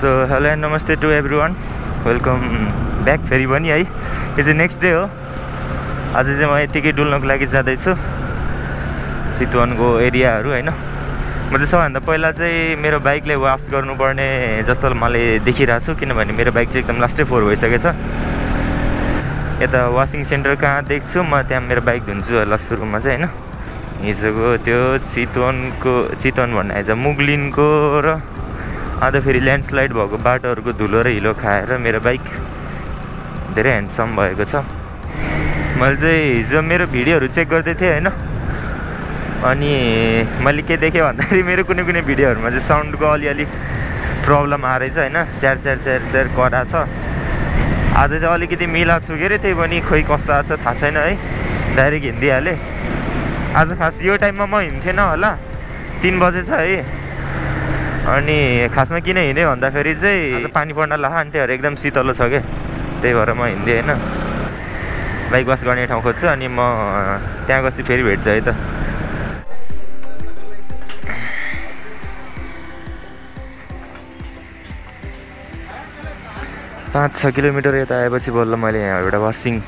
So hello and नमस्ते to everyone welcome back फेरि पनि है। यो चाहिँ नेक्स्ट डे हो। आज चाहिँ म यत्तिकै डुल्नको लागि जाँदैछु। चितवनको एरियाहरू होइन? म चाहिँ सबभन्दा पहिला चाहिँ मेरो बाइकलाई वास गर्नुपर्ने जस्तो मैले देखिरहेको छु किनभने मेरो बाइक चाहिँ एकदम लास्टै फोर भइसकेछ। यता वासिङ सेन्टर कहाँ देख्छु म त्यहाँ मेरो बाइक धुन्छु होला सुरुमा चाहिँ होइन? हिजोको त्यो चितवनको चितवन भन्ने आएछ मुगलिनको र अन्त फेरि ल्यान्डस्लाइड भएको बाटोहरूको धुलो र हिलो खाएर मेरो बाइक धेरै ह्यान्डसम भएको छ। मैले चाहिँ हिजो मेरो भिडियोहरू चेक गर्दै थिएँ होइन। अनि मैले के देखेँ भन्दाखेरि मेरो कुनै कुनै भिडियोहरूमा चाहिँ साउन्डको अलिअलि प्रब्लम आएछ होइन। च्यार च्यार च्यार च्यार करा छ। आज चाहिँ अलिकति मिलाएको छु के अरे त्यही पनि खोइ कस्तो आएको छ थाहा छैन है। डाइरेक्ट हिँडिहालेँ। आज खास यो टाइममा म हिँड्थेन होला। तिन बजे छ है। अनि खासमा किन हिँडेँ भन्दाखेरि चाहिँ पानी पर्न ला अनि त्यहीहरू एकदम शीतलो छ क्या त्यही भएर म हिँड्थेँ होइन। बाइक वास गर्ने ठाउँ खोज्छु अनि म त्यहाँ गएपछि फेरि भेट्छु है त। पाँच छ किलोमिटर यता आएपछि बल्ल मैले यहाँ एउटा वासिङ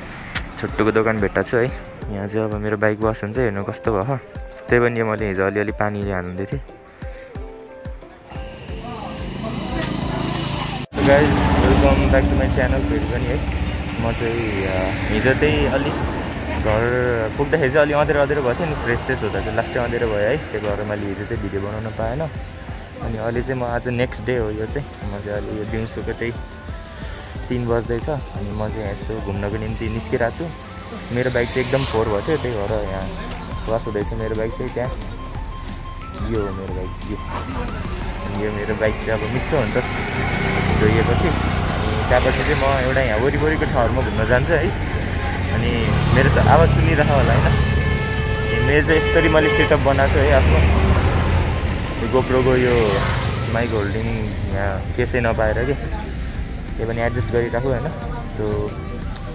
छुट्टुको दोकान भेट्टाएको छु है। यहाँ चाहिँ अब मेरो बाइक वास हुन्छ हेर्नु कस्तो भयो। त्यही पनि मैले हिजो अलिअलि पानीले हाल्दै थिएँ। Guys welcome back to my channel फेरि पनि है म चाहिँ हिजो त्यही अलिक घर पुग्दाखेरि चाहिँ अलिक अँधेरो अँधेरो भएको थियो नि फ्रेस फ्रेस हुँदा चाहिँ लास्टै अँधेरो भयो है। त्यही भएर मैले हिजो चाहिँ भिडियो बनाउन पाएन। अनि अहिले चाहिँ म आज नेक्स्ट डे हो यो चाहिँ। म चाहिँ अहिले यो दिउँसोको त्यही तिन बज्दैछ। अनि म चाहिँ यसो घुम्नको निम्ति निस्किरहेको छु। मेरो बाइक चाहिँ एकदम फोहोर भएको थियो त्यही भएर यहाँ वास हुँदैछ मेरो बाइक चाहिँ त्यहाँ। यो हो मेरो बाइक यो। यो मेरो बाइक चाहिँ अब मिठो हुन्छ। धोइएपछि अनि त्यहाँपछि चाहिँ म एउटा यहाँ वरिपरिको ठाउँहरूमा घुम्न जान्छु है। अनि मेरो चाहिँ आवाज सुनिरह होला होइन। मेरो चाहिँ यस्तरी मैले सेटअप बनाएको छु है आफ्नो। गोप्रोको यो माइक होल्डिङ यहाँ केसै नपाएर कि त्यही पनि एडजस्ट गरिराखु होइन। सो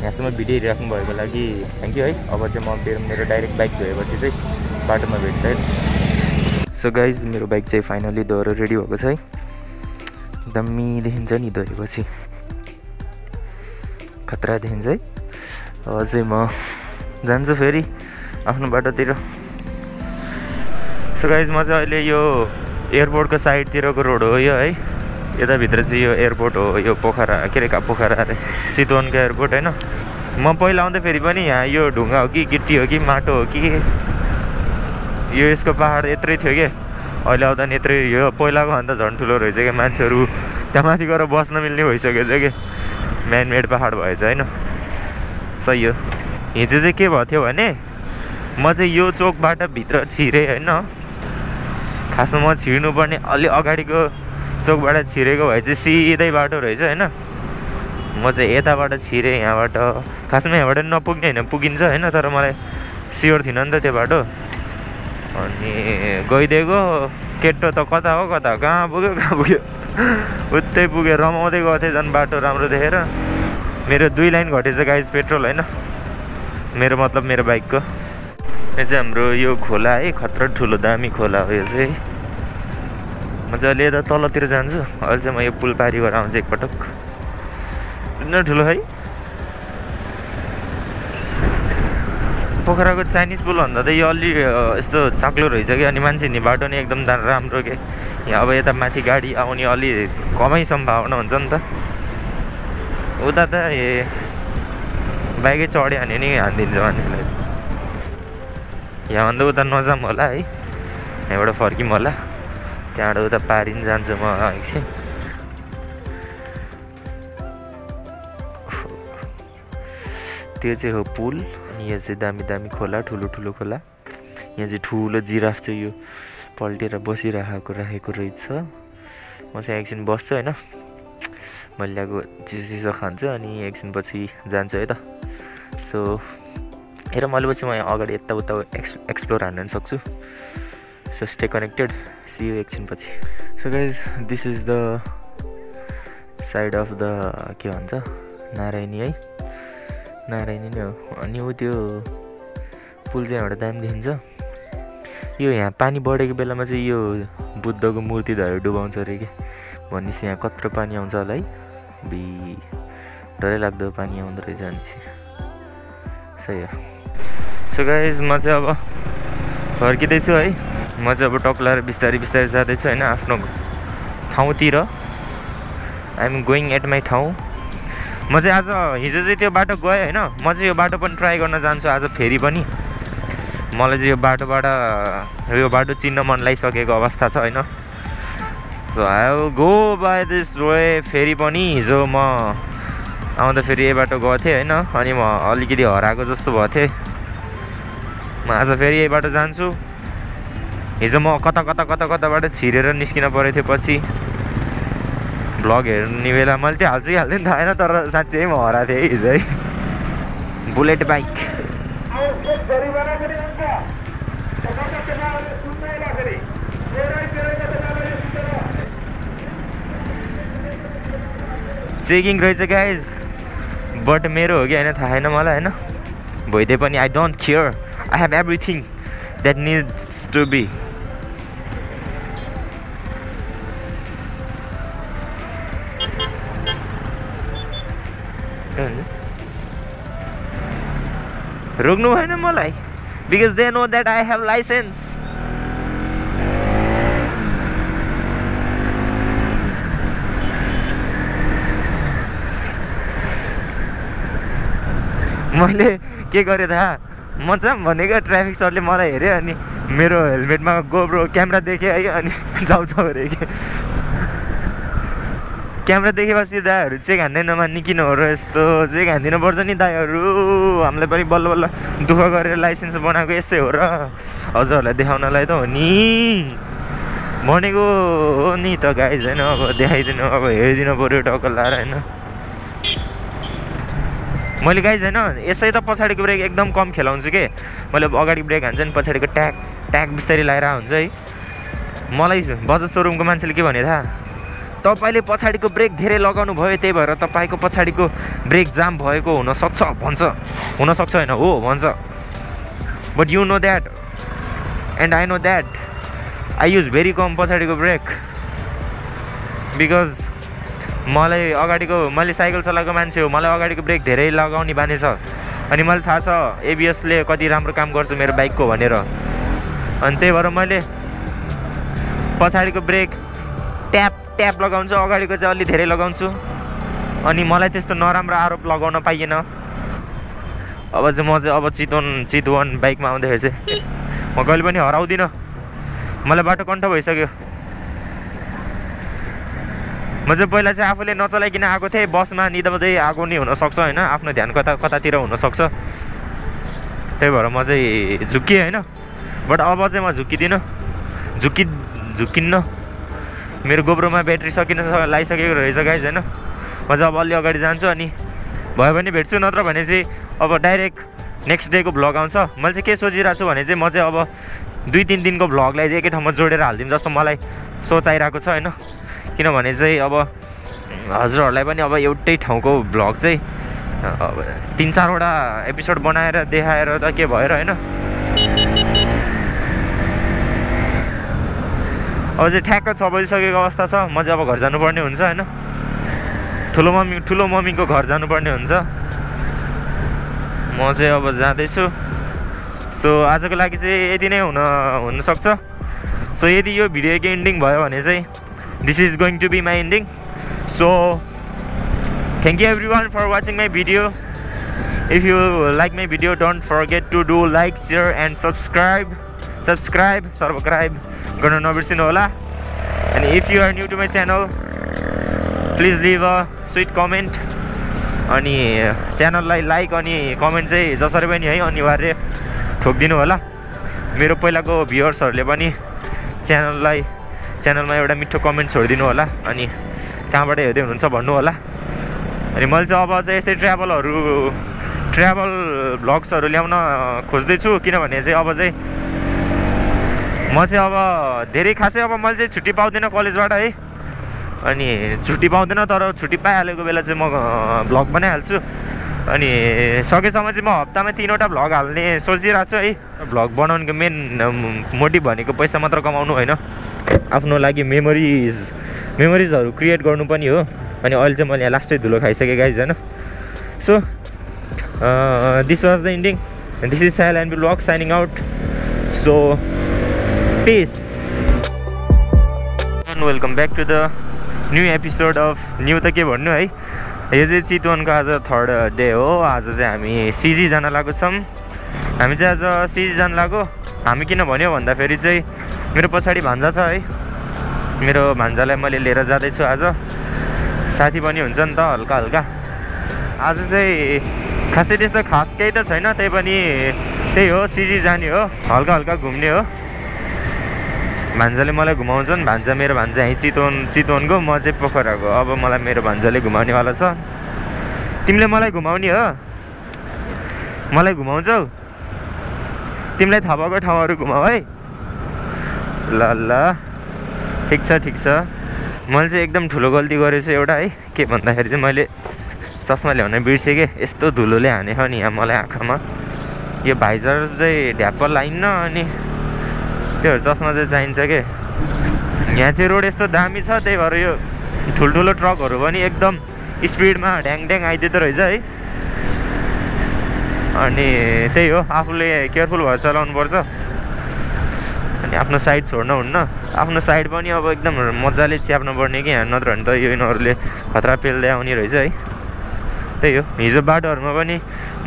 यहाँसम्म भिडियो हेरिराख्नु भएको लागि थ्याङ्क यू है। अब चाहिँ म मेरो मेरो डाइरेक्ट बाइक धोएपछि चाहिँ बाटोमा भेट्छ है। सो गाइज मेरो बाइक चाहिँ फाइनली धोएर रेडी भएको छ है। दामी देखिन्छ नि धोएपछि खतरा देखिन्छ है चाहिँ म जान्छु फेरि आफ्नो बाटोतिर सो गाइज म चाहिँ अहिले यो एयरपोर्टको साइडतिरको रोड हो यो है यताभित्र चाहिँ यो एयरपोर्ट हो यो पोखरा के अरे पोखरा अरे चितवनको एयरपोर्ट होइन म पहिला आउँदाखेरि पनि यहाँ यो ढुङ्गा हो कि गिट्टी हो कि माटो हो कि यो यसको पाहाड यत्रै थियो कि अहिले आउँदा नि यत्रै यो पहिलाको भन्दा झन् ठुलो रहेछ क्या मान्छेहरू? त्यहाँ माथि गएर बस्न मिल्ने भइसकेछ कि? म्यानमेड पाहाड भएछ होइन? सही हो। हिजो चाहिँ के भएको थियो भने म चाहिँ यो चोकबाट भित्र छिरेँ होइन? खासमा म छिर्नुपर्ने अलि अगाडिको चोकबाट छिरेको भए चाहिँ सिधै बाटो रहेछ होइन? म चाहिँ यताबाट छिरेँ यहाँबाट। खासमा यहाँबाट नपुग्ने होइन पुगिन्छ होइन? तर मलाई स्योर थिएन नि त त्यो बाटो। अनि गइदिएको केटो त कता हो कता कहाँ पुग्यो कहाँ पुग्यो उतै पुग्यो रमाउँदै गएको थिएँ झन् बाटो राम्रो देखेर मेरो दुई लाइन घटेछ गाइज पेट्रोल होइन? मेरो मतलब मेरो बाइकको यो चाहिँ हाम्रो यो खोला है खतरा ठुलो दामी खोला हो यो चाहिँ। म चाहिँ अहिले यता तलतिर जान्छु। अहिले चाहिँ म यो पुल पारी गरेर आउँछु एकपटक। ठुलो है? पोखराको चाइनिज पुल भन्दा त यो अलि यस्तो चाक्लो रहेछ कि? अनि मान्छे नि बाटो नि एकदम राम्रो के? यहाँ अब यता माथि गाडी आउने अलि कमै सम्भावना हुन्छ नि त। उता त ए बाइकै चढ्यो भने नि हानिदिन्छ मान्छेलाई। यहाँभन्दा उता नजाऊँ होला है। यहाँबाट फर्किउँ होला। त्यहाँबाट उता पारिन जान्छु म एकछिन। त्यो चाहिँ हो पुल। अनि यो चाहिँ दामी दामी खोला ठुलो ठुलो खोला। यहाँ चाहिँ ठुलो जिराफ चाहिँ यो पल्टिएर बसिरहेको राखेको रहेछ। म चाहिँ एकछिन बस्छु होइन। मैले ल्याएको चिसो चिसो खान्छु अनि एकछिनपछि जान्छु है त। सो हेर मैले पछि म यहाँ अगाडि यताउता एक्स एक्सप्लोर हान्न सक्छु। So stay connected see you एकछिनपछि so guys this is the side of the के भन्छ? नारायणी है। नारायणी नै हो। अनि ऊ त्यो पुल चाहिँ एउटा दामी देखिन्छ। यो यहाँ पानी बढेको बेलामा चाहिँ यो बुद्धको मूर्ति धरेर डुबाउँछ अरे कि? भनेपछि यहाँ कत्रो पानी आउँछ होला है। बि डरै लाग्दो पानी आउँदो रहेछ भनेपछि। सही हो। सो गाइज म चाहिँ अब फर्किँदैछु है। म चाहिँ अब टक्लाएर बिस्तारै बिस्तारै जाँदैछु होइन आफ्नो ठाउँतिर। आइएम गोइङ एट माई ठाउँ म चाहिँ आज हिजो चाहिँ त्यो बाटो गएँ होइन। म चाहिँ यो बाटो पनि ट्राई गर्न जान्छु आज फेरि पनि। मलाई चाहिँ यो बाटोबाट यो बाटो चिन्न मन लागिसकेको अवस्था छ होइन। So I go by this way फेरि पनि हिजो म आउँदा फेरि यही बाटो गएको थिएँ होइन। अनि म अलिकति हराएको जस्तो भएको थिएँ म आज फेरि यही बाटो जान्छु। हिजो म कता कता कता कताबाट छिरेर निस्किन परेको थियो पछि। भ्लग हेर्ने बेला मैले त्यो हाल्छु कि हाल्दैन थाहा होइन तर साँच्चै म हराएको थिएँ है हिजो है बुलेट बाइक चेकिङ रहेछ गाइज बट मेरो हो कि होइन थाहा छैन मलाई होइन भइदिए पनि I don't care I have everything that needs to be रोक्नु भएन मलाई because they know that I have license मैले के गरेँ थाहा म चाहिँ भनेको ट्राफिक सरले मलाई हेऱ्यो अनि मेरो हेलमेटमा गोब्रो क्यामेरा देखेँ है अनि जाउ जाउ अरे कि? क्यामेरा देखेपछि दाईहरू चेक हान्दै नमान्ने किन हो र यस्तो चेक हानिदिनु पर्छ नि दाईहरू। हामीलाई पनि बल्ल बल्ल दुःख गरेर लाइसेन्स बनाएको यसै हो र। हजुरहरूलाई देखाउनलाई त हो नि। भनेको हो नि त गाइज होइन अब देखाइदिनु अब हेरिदिनु पऱ्यो टक्क लाएर होइन। मैले गाइज होइन यसै त पछाडिको ब्रेक एकदम कम खेलाउँछु कि? मैले अगाडि ब्रेक हान्छु नि पछाडिको ट्याग ट्याग बिस्तारै लगाएर हुन्छ है। मलाई बजाज सोरुमको मान्छेले के भने थाहा तपाईँले पछाडिको ब्रेक धेरै लगाउनु भयो त्यही भएर तपाईँको पछाडिको ब्रेक जाम भएको हुनसक्छ भन्छ। हुनसक्छ होइन? हो भन्छ। But you know that and I know that I use very कम पछाडिको ब्रेक बिकज मलाई अगाडिको मैले साइकल चलाएको मान्छे हो मलाई अगाडिको ब्रेक धेरै लगाउने बानी छ। अनि मलाई थाहा छ एबिएसले कति राम्रो काम गर्छ मेरो बाइकको भनेर। अनि त्यही भएर मैले पछाडिको ब्रेक ट्याप ट्याप लगाउँछु अगाडिको चाहिँ अलि धेरै लगाउँछु। अनि मलाई त्यस्तो नराम्रो आरोप लगाउन पाइएन। अब चाहिँ म चाहिँ अब चितवन चितवन बाइकमा आउँदाखेरि चाहिँ म कहिले पनि हराउँदिनँ। मलाई बाटो कन्ठ भइसक्यो। म चाहिँ पहिला चाहिँ आफूले नचलाइकन आएको थिएँ। बसमा निदाउँदै आएको नि हुनसक्छ होइन? आफ्नो ध्यान कता कतातिर हुनसक्छ। त्यही भएर म चाहिँ झुक्किएँ होइन? बट अब चाहिँ म झुक्किदिनँ। झुक्कि झुक्किन्न। मेरो गोब्रोमा ब्याट्री सकिन लगाइसकेको रहेछ गाइज होइन? म चाहिँ अब अलि अगाडि जान्छु अनि भयो भने भेट्छु नत्र भने चाहिँ अब डाइरेक्ट नेक्स्ट डेको भ्लग आउँछ। मैले चाहिँ के सोचिरहेको छु भने चाहिँ म चाहिँ अब दुई तिन दिनको भ्लगलाई चाहिँ एकै ठाउँमा जोडेर हालिदिउँ जस्तो मलाई सोच आइरहेको छ होइन? किनभने चाहिँ अब हजुरहरूलाई पनि अब एउटै ठाउँको भ्लग चाहिँ अब तिन चारवटा एपिसोड बनाएर देखाएर त के भएर होइन? अझै ठ्याक्क छ बजिसकेको अवस्था छ। म चाहिँ अब घर जानुपर्ने हुन्छ होइन? ठुलो मम्मी ठुलो मम्मीको घर जानुपर्ने हुन्छ। म चाहिँ अब जाँदैछु। सो आजको लागि चाहिँ यति नै हुन हुनसक्छ। सो यदि यो भिडियोको इन्डिङ भयो भने चाहिँ this is going to be my ending so thank you everyone for watching my video if you like my video don't forget to do like share and subscribe subscribe subscribe गर्न नबिर्सिनु होला अनि if you are new to my channel please leave a sweet comment अनि च्यानललाई like अनि comment चाहिँ जसरी पनि है अनिवार्य ठोकिदिनु होला। मेरो पहिलाको भ्युवर्सहरूले पनि च्यानललाई च्यानलमा एउटा मिठो कमेन्ट छोडिदिनु होला। अनि कहाँबाट हेर्दै हुनुहुन्छ भन्नु होला। अनि मैले चाहिँ अब चाहिँ यस्तै ट्राभलहरू ट्राभल भ्लग्सहरू ल्याउन खोज्दैछु। किनभने चाहिँ अब चाहिँ म चाहिँ अब धेरै खासै अब मैले चाहिँ छुट्टी पाउँदिनँ कलेजबाट है। अनि छुट्टी पाउँदैन तर छुट्टी पाइहालेको बेला चाहिँ म भ्लग बनाइहाल्छु। अनि सकेसम्म चाहिँ म हप्तामा तिनवटा भ्लग हाल्ने सोचिरहेको छु है। भ्लग बनाउनुको मेन मोटिभ भनेको पैसा मात्र कमाउनु होइन। आफ्नो लागि मेमोरिज मेमोरिजहरू क्रिएट गर्नु पनि हो। अनि अहिले चाहिँ मैले यहाँ लास्टै धुलो खाइसकेँ गाइज होइन। So this was the ending this is Sahil and vlog signing out so peace welcome back to the new episode of new त के भन्नु है यो चाहिँ चितवनको आज थर्ड डे हो आज चाहिँ हामी सिजी जान लागेको छौँ हामी चाहिँ आज सिजी जान लागेको हामी किन भन्यो भन्दाखेरि चाहिँ मेरो पछाडि भान्जा छ है मेरो भान्जालाई मैले लिएर जाँदैछु आज साथी पनि हुन्छ नि त हल्का हल्का आज चाहिँ खासै त्यस्तो खास केही त छैन त्यही पनि त्यही हो सिजी जाने हो हल्का हल्का घुम्ने हो भान्जाले मलाई घुमाउँछन्। भान्जा मेरो भान्जा यहीँ चितवन चितवनको म चाहिँ पोखराको। अब मलाई मेरो भान्जाले घुमाउनेवाला छ। तिमीले मलाई घुमाउने हो। मलाई घुमाउँछौ। तिमीलाई थाहा भएको ठाउँहरू घुमाऊ है। ल ल। ठिक छ ठिक छ। मैले चाहिँ एकदम ठुलो गल्ती गरेछु एउटा है। के भन्दाखेरि चाहिँ मैले चस्मा ल्याउन बिर्सेँ यस्तो धुलोले हानेछ नि यहाँ मलाई आँखामा। यो भाइजर चाहिँ ढ्याप्प लाइन्न अनि। त्योहरू चस्मा चाहिँ चाहिन्छ के? यहाँ चाहिँ रोड यस्तो दामी छ त्यही भएर यो ठुल्ठुलो ट्रकहरू पनि एकदम स्पिडमा ढ्याङ ढ्याङ आइदिँदो रहेछ है। अनि त्यही हो आफूले केयरफुल भएर चलाउनु पर्छ अनि आफ्नो साइड छोड्नु हुन्न। आफ्नो साइड पनि अब एकदम मजाले च्याप्नु पर्ने कि यहाँ नत्र भने त यो यिनीहरूले खतरा पेल्दै आउने रहेछ है। त्यही हो हिजो बाटोहरूमा पनि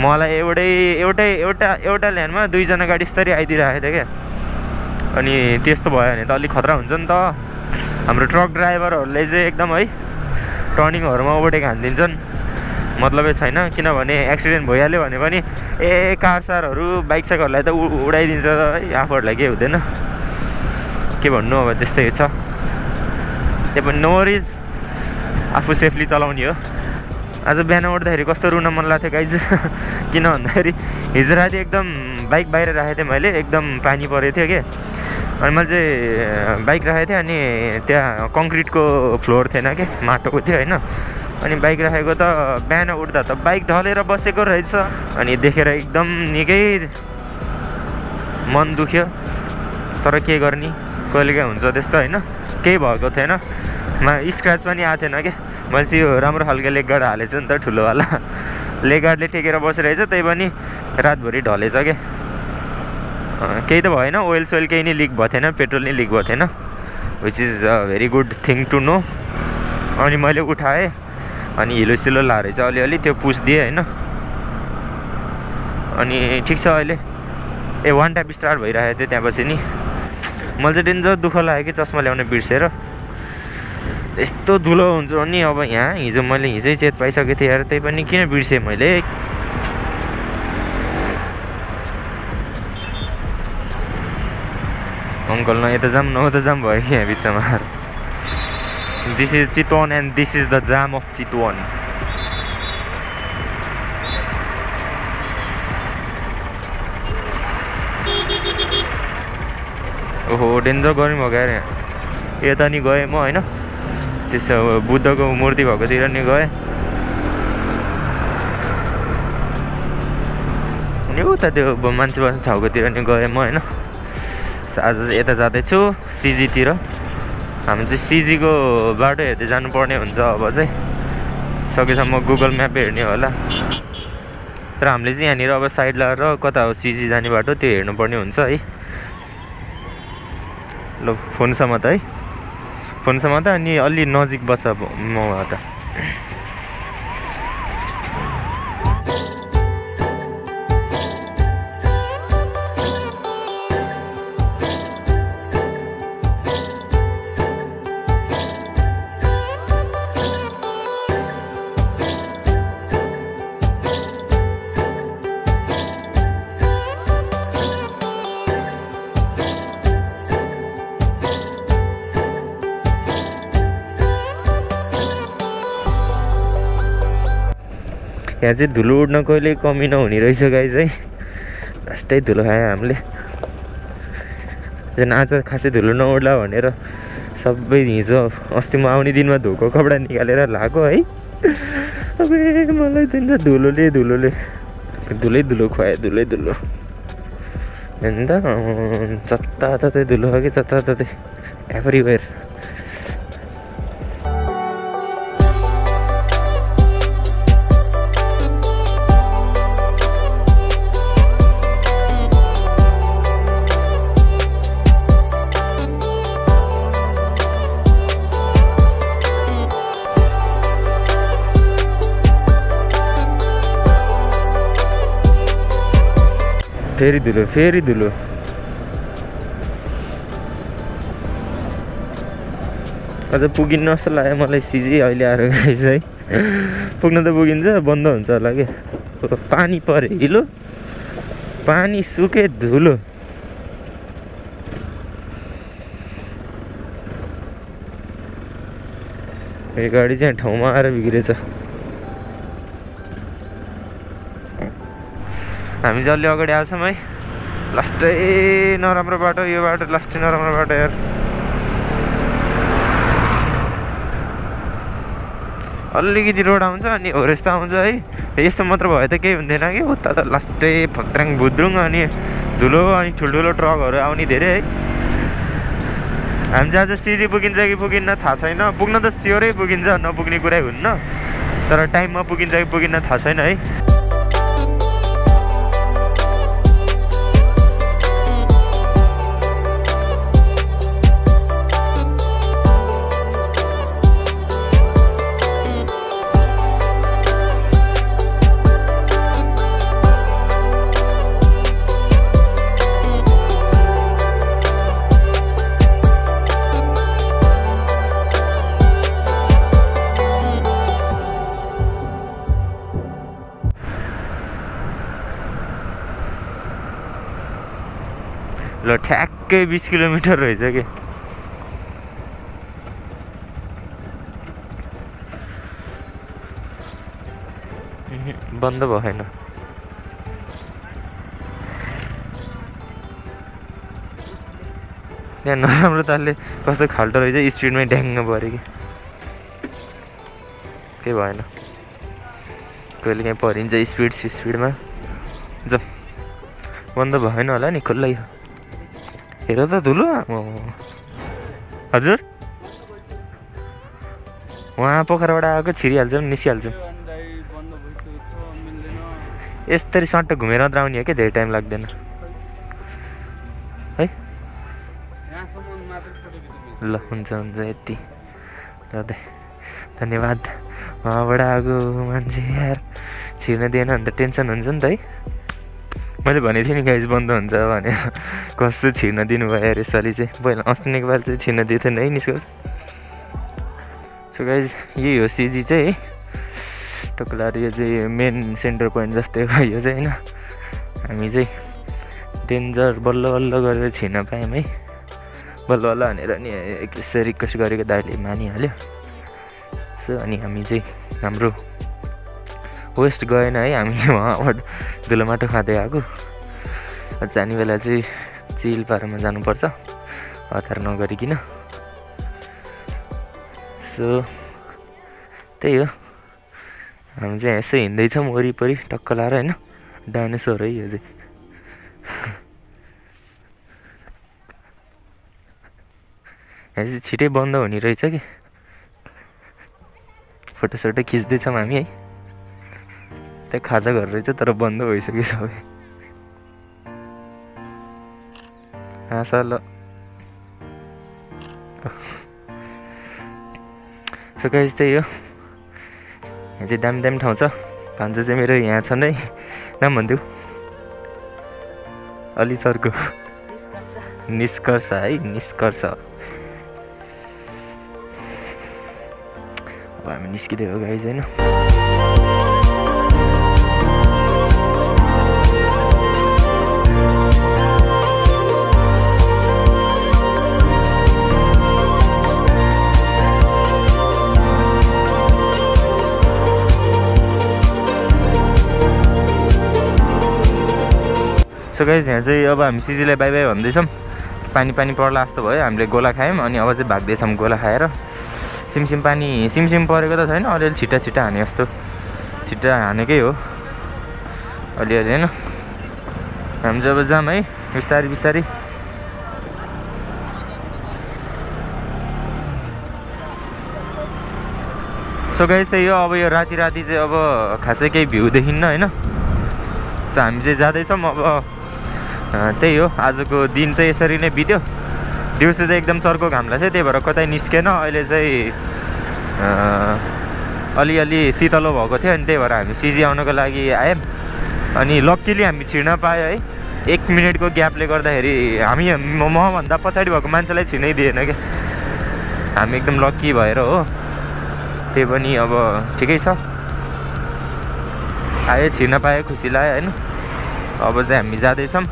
मलाई एउटै एउटै एउटा एउटा ल्यान्डमा दुईजना गाडी स्तरी आइदिइरहेको थियो क्या। अनि त्यस्तो भयो भने त अलिक खतरा हुन्छ नि त। हाम्रो ट्रक ड्राइभरहरूले चाहिँ एकदम है टर्निङहरूमा ओभरटेक हानिदिन्छन्। मतलबै छैन किनभने एक्सिडेन्ट भइहाल्यो भने पनि ए कार सारहरू बाइक साइकहरूलाई त उडाइदिन्छ है आफूहरूलाई केही हुँदैन। के भन्नु अब त्यस्तै छ। त्यही पनि नोरिज आफू सेफली चलाउने हो। आज बिहान उठ्दाखेरि कस्तो रुन मन लाग्थ्यो गाइज किन भन्दाखेरि हिजो राति एकदम बाइक बाहिर राखेको थिएँ मैले एकदम पानी परेको थियो कि। अनि मैले चाहिँ बाइक राखेको थिएँ अनि त्यहाँ कङ्क्रिटको फ्लोर थिएन कि माटोको थियो होइन। अनि बाइक राखेको त बिहान उठ्दा त बाइक ढलेर बसेको रहेछ। अनि देखेर एकदम निकै मन दुख्यो। तर के गर्ने? कहिलेकाहीँ हुन्छ त्यस्तो होइन। केही भएको थिएन। स्क्र्याच पनि आएको थिएन कि। मैले चाहिँ यो राम्रो खालको लेग गार्ड हालेको छु नि त ठुलोवाला। लेग गार्डले टेकेर बसिरहेछ त्यही पनि रातभरि ढलेछ क्या केही त भएन ओइल सोइल केही नै लिक भएको थिएन पेट्रोल नै लिक भएको थिएन which is a very good thing to know अनि मैले उठाएँ अनि हिलो सिलो लाएर चाहिँ अलिअलि त्यो पुछिदिएँ होइन। अनि ठिक छ अहिले। ए वान टाइप स्टार्ट भइरहेको थियो त्यहाँ पछि नि। मैले चाहिँ डेन्जर दुःख लाग्यो कि चस्मा ल्याउन बिर्सेर। यस्तो धुलो हुन्छ नि अब यहाँ। हिजो मैले हिजै चेत पाइसकेको थिएँ यार त्यही पनि किन बिर्सेँ मैले? अङ्कल न यता जाम न उता जाम भयो कि यहाँ बिचमा this is Chitwan and this is the jam of Chitwan ओहो डेन्जर गर्मी भएको यार यहाँ यता नि गएँ म होइन त्यसो बुद्धको मूर्ति भएकोतिर नि गएँ अनि उता त्यो मान्छे बस्ने ठाउँकोतिर नि गएँ म होइन आज चाहिँ यता जाँदैछु सिजीतिर हामी चाहिँ सिजीको बाटो हेर्दै जानुपर्ने हुन्छ अब चाहिँ। सकेसम्म गुगल म्याप हेर्ने होला। तर हामीले चाहिँ यहाँनिर अब साइड लगाएर कता हो सिजी जाने बाटो त्यो हेर्नुपर्ने हुन्छ है। ल फोनसम्म त है। फोनसम्म त अनि अलि नजिक बस्छ मबाट यहाँ चाहिँ धुलो उड्न कहिले कमी नहुने रहेछ गाई चाहिँ लास्टै धुलो खायो हामीले। झन् आज खासै धुलो नउड्ला भनेर सबै हिजो अस्ति म आउने दिनमा धोएको कपडा निकालेर लगाएको है। अबे मलाई दिन्छ धुलोले धुलोले धुलै धुलो खुवायो धुलै धुलो। अन्त जताततै धुलो हो कि जताततै। एभ्रिवेयर फेरि धुलो फेरि धुलो अझ पुगिन्न जस्तो लाग्यो मलाई सिजी अहिले आएर गाइस है पुग्न त पुगिन्छ बन्द हुन्छ होला क्या पानी पऱ्यो हिलो पानी सुके धुलो यो गाडी चाहिँ ठाउँमा आएर बिग्रेछ हामी अलि अगाडि आएको छौँ है लास्टै नराम्रो बाटो यो बाटो लास्टै नराम्रो बाटो यार। अलिकति रोड आउँछ अनि हो यस्तो आउँछ है। यस्तो मात्र भयो त केही हुन्थेन कि? उता त लास्टै फक्राङ भुद्रुङ अनि धुलो अनि ठुल्ठुलो ट्रकहरू आउने धेरै है। हामी चाहिँ आज सिजी पुगिन्छ कि पुगिन्न थाहा छैन। पुग्न त स्योरै पुगिन्छ नपुग्ने कुरै हुन्न। तर टाइममा पुगिन्छ कि पुगिन्न थाहा छैन है। ल ठ्याक्कै बिस किलोमिटर रहेछ कि? बन्द भएन। त्यहाँ नराम्रो तालले कस्तो खाल्टो रहेछ स्पिडमै ड्याङ्ग पऱ्यो कि? केही भएन। कहिले काहीँ परिन्छ स्पिड स्पिडमा। जाउँ बन्द भएन होला नि खुल्लै हेर त धुलो। हजुर उहाँ पोखराबाट आएको छिरिहाल्छौँ निस्किहाल्छौँ यसरी सट्ट घुमेर मात्र आउने हो क्या धेरै टाइम लाग्दैन है ल हुन्छ हुन्छ यति ल धन्यवाद उहाँबाट आएको मान्छे यार छिर्न दिएन भने त टेन्सन हुन्छ नि त है मैले भनेको थिएँ नि गाइज बन्द हुन्छ भनेर। कस्तो छिर्न दिनुभयो यार यसपालि चाहिँ। पहिला अस्तिको पालि चाहिँ छिर्न दिएको थिएन है निस्कोस् सो गाइज यही हो सिजी चाहिँ। है टक्लाहरू यो चाहिँ मेन सेन्टर पोइन्ट जस्तै हो यो चाहिँ होइन। हामी चाहिँ डेन्जर बल्ल बल्ल गरेर छिर्न पायौँ है। बल्ल बल्ल भनेर नि यसरी रिक्वेस्ट गरेको दाइले मानिहाल्यो। सो अनि हामी चाहिँ हाम्रो वेस्ट गएन है हामी उहाँबाट धुलो माटो खाँदै आएको। जाने बेला चाहिँ चिल पारामा जानुपर्छ हतार नगरिकन। सो त्यही हो। हामी चाहिँ यसो हिँड्दैछौँ वरिपरि टक्क लाएर होइन डाइनोसर है यो चाहिँ। यहाँ चाहिँ छिटै बन्द हुने रहेछ कि? फोटोसोटो खिच्दैछौँ हामी है। त्यहाँ खाजा घर रहेछ तर बन्द भइसक्यो सबै हाँस ल सो त्यही हो यहाँ चाहिँ दामी दामी ठाउँ छ भान्जो चाहिँ मेरो यहाँ छ नै नाम भन्थ्यौ अलि चर्को निष्कर्ष है निष्कर्ष. अब हामी निस्किँदै हो गाइज होइन सो गाइज यहाँ चाहिँ अब हामी सिजीलाई बाई बाई भन्दैछौँ। पानी पानी पर्ला जस्तो भयो हामीले गोला खायौँ अनि अब चाहिँ भाग्दैछौँ गोला खाएर सिमसिम पानी सिमसिम परेको त छैन अलिअलि छिट्टा छिट्टा हाने जस्तो। छिट्टा हानेकै हो। अलिअलि होइन। हामी जब जाऊँ है बिस्तारै बिस्तारै। सो गाइस त्यही हो अब यो राति राति चाहिँ अब खासै केही भ्यू देखिन्न होइन। सो हामी चाहिँ जाँदैछौँ अब त्यही हो। आजको दिन चाहिँ यसरी नै बित्यो। दिउँसो चाहिँ एकदम चर्को घाम लाग्थ्यो त्यही भएर कतै निस्केन। अहिले चाहिँ अलिअलि शीतलो भएको थियो अनि त्यही भएर हामी सिजी आउनको लागि आयौँ। अनि लक्कीली हामी छिर्न पायो है। एक मिनटको ग्यापले गर्दाखेरि हामी मभन्दा पछाडि भएको मान्छेलाई छिर्नै दिएन क्या। हामी एकदम लक्की भएर हो। त्यही पनि अब ठिकै छ। आयो छिर्न पायो खुसी लाग्यो होइन? अब चाहिँ हामी जाँदैछौँ।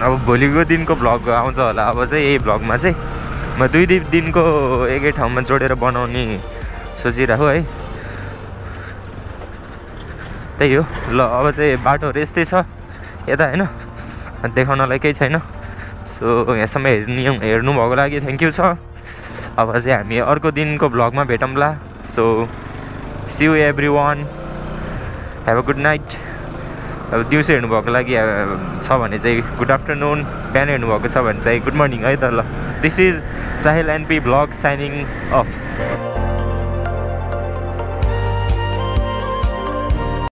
अब भोलिको दिनको भ्लग आउँछ होला। अब चाहिँ यही भ्लगमा चाहिँ म दुई दुई दिनको एकै ठाउँमा जोडेर बनाउने सोचिरहेको है। त्यही हो। ल अब चाहिँ बाटोहरू यस्तै छ। यता होइन। देखाउनलाई केही छैन। सो यहाँसम्म हेर्नु हेर्नुभएको लागि थ्याङ्क यू छ। अब चाहिँ हामी अर्को दिनको भ्लगमा भेटौँला। So see you everyone have a good night अब दिउँसो हेर्नुभएको लागि छ भने चाहिँ गुड आफ्टरनुन बिहान हेर्नुभएको छ भने चाहिँ गुड मर्निङ है त ल। This is Sahil NP vlog signing off